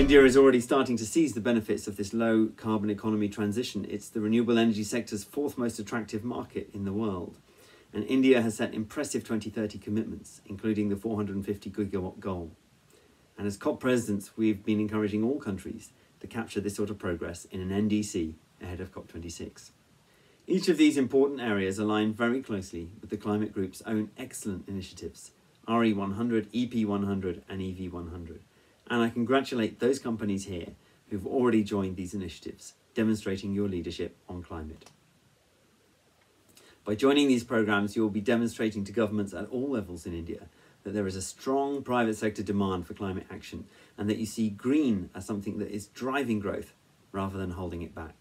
India is already starting to seize the benefits of this low carbon economy transition. It's the renewable energy sector's fourth most attractive market in the world. And India has set impressive 2030 commitments, including the 450 gigawatt goal. And as COP presidents, we've been encouraging all countries to capture this sort of progress in an NDC ahead of COP26. Each of these important areas align very closely with the Climate Group's own excellent initiatives RE100, EP100, and EV100. And I congratulate those companies here who've already joined these initiatives, demonstrating your leadership on climate. By joining these programs, you will be demonstrating to governments at all levels in India that there is a strong private sector demand for climate action and that you see green as something that is driving growth rather than holding it back.